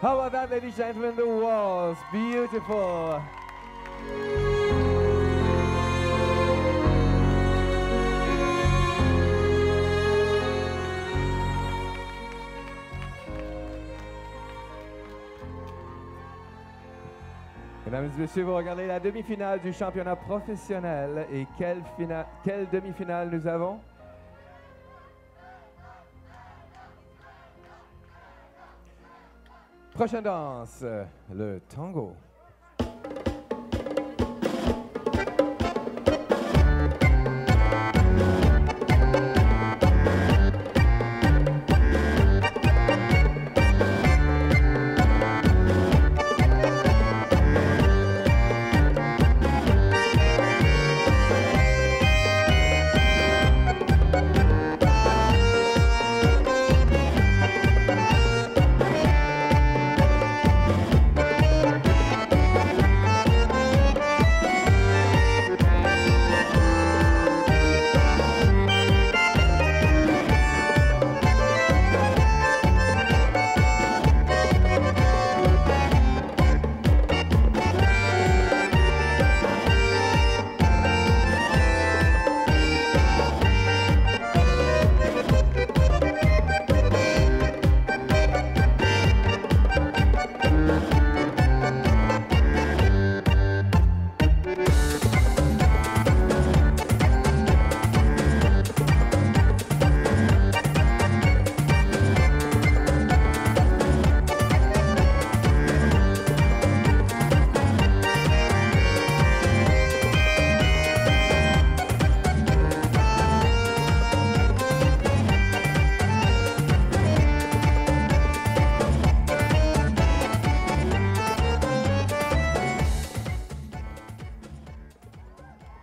How about that, ladies and gentlemen? The walls, beautiful. Mesdames et messieurs, vous regardez la demi-finale du championnat professionnel. Et quelle, quelle demi-finale nous avons? Prochaine danse, le tango.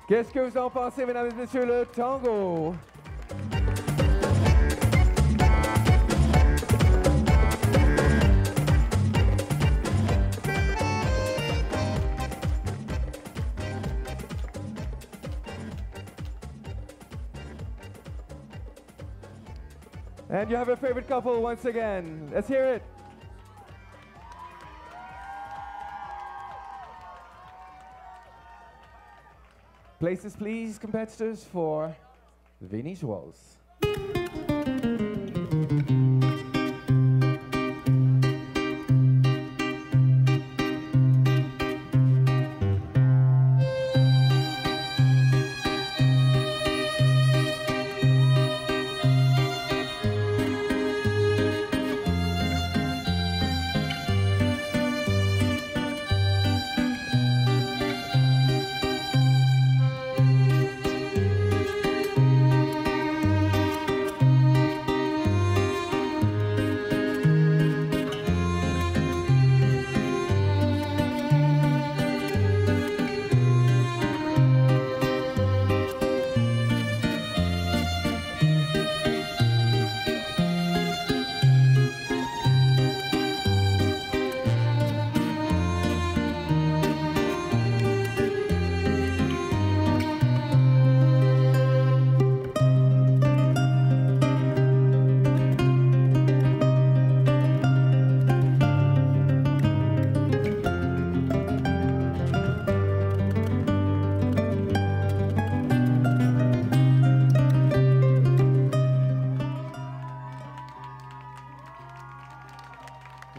Qu'est-ce que vous en pensez, mesdames et messieurs, le tango? And you have a favorite couple once again. Let's hear it. Places, please, competitors, for Vinny's Waltz.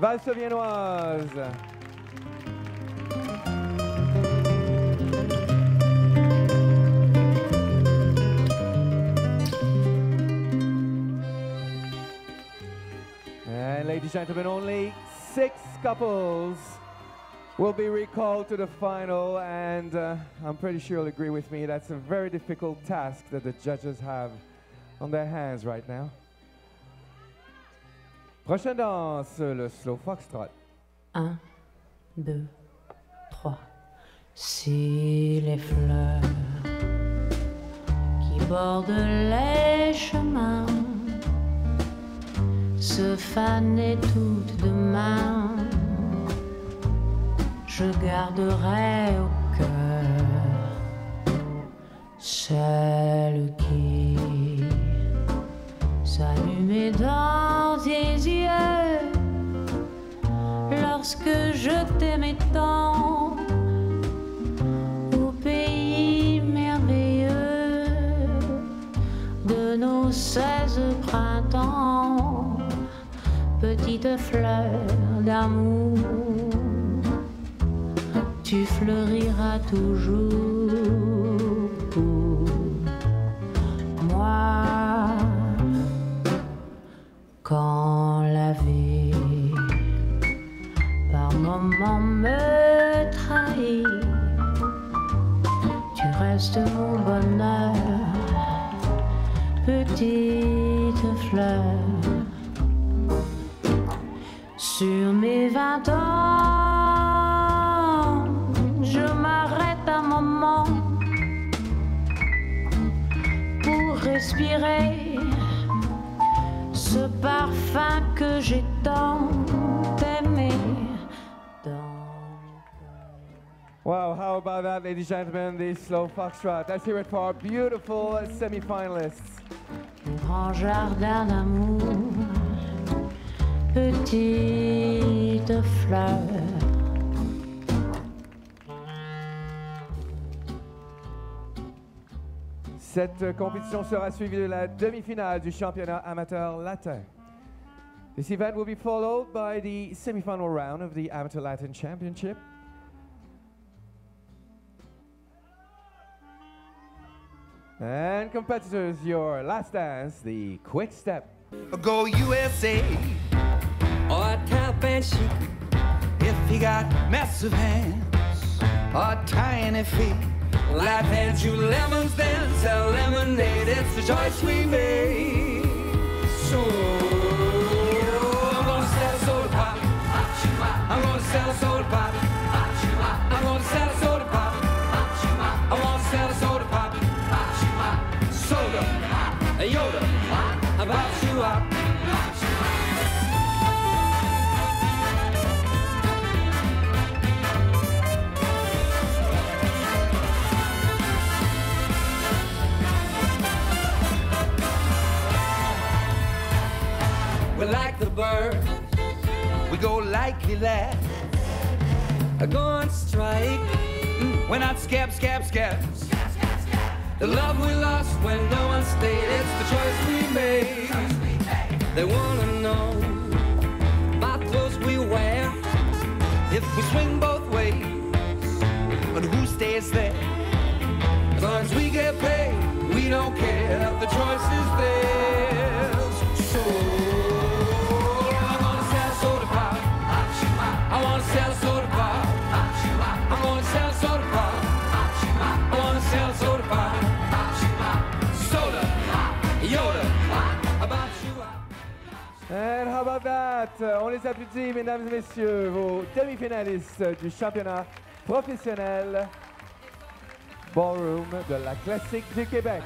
Valse viennoise. And ladies and gentlemen, only six couples will be recalled to the final, and uh, I'm pretty sure you'll agree with me that's a very difficult task that the judges have on their hands right now. Prochaine danse, le slow foxtrot. Un, deux, trois. Si les fleurs qui bordent les chemins se fanaient toutes demain, je garderai au cœur celle petite fleur d'amour, tu fleuriras toujours pour moi Sur mes vingt ans, je m'arrête un moment pour respirer ce parfum que j'ai tant aimé. Wow, how about that, ladies and gentlemen, the slow foxtrot. Let's hear it for our beautiful semi-finalists. grand jardin d'amour, petite fleur. Cette compétition sera suivie de la demi-finale du championnat amateur latin. This event will be followed by the semi-final round of the Amateur Latin Championship. And competitors, your last dance, the quick step. Go USA or tap and shoot if he got massive hands or tiny feet. Life hands you lemons, then sell lemonade. It's the choice we made. So I'm gonna sell soda pop. I'm gonna sell soda pop. I'm gonna sell soda pop. I wanna sell soda pop. Soda, Yoda, about you up. Go like that. Go on strike, Mm, we're not scab, scab, scabs. The love we lost when no one stayed, it's the choice we made. They wanna know about clothes we wear, if we swing both ways, but who stays there? As long as we get paid, we don't care. The choice is theirs. On les applaudit, mesdames et messieurs, vos demi-finalistes du championnat professionnel ballroom de la classique du Québec.